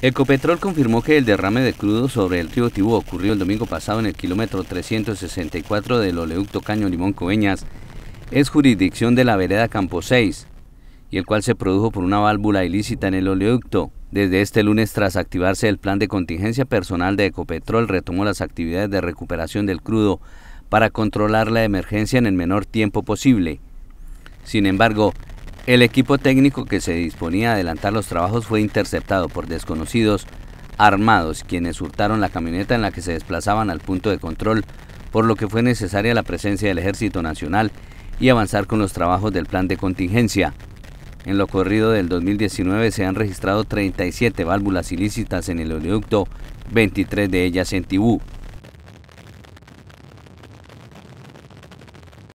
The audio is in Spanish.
Ecopetrol confirmó que el derrame de crudo sobre el río Tibú ocurrió el domingo pasado en el kilómetro 364 del oleoducto Caño Limón Coveñas. Es jurisdicción de la vereda Campo 6 y el cual se produjo por una válvula ilícita en el oleoducto. Desde este lunes, tras activarse el plan de contingencia personal de Ecopetrol, retomó las actividades de recuperación del crudo para controlar la emergencia en el menor tiempo posible. Sin embargo, el equipo técnico que se disponía a adelantar los trabajos fue interceptado por desconocidos armados, quienes hurtaron la camioneta en la que se desplazaban al punto de control, por lo que fue necesaria la presencia del Ejército Nacional y avanzar con los trabajos del plan de contingencia. En lo corrido del 2019 se han registrado 37 válvulas ilícitas en el oleoducto, 23 de ellas en Tibú.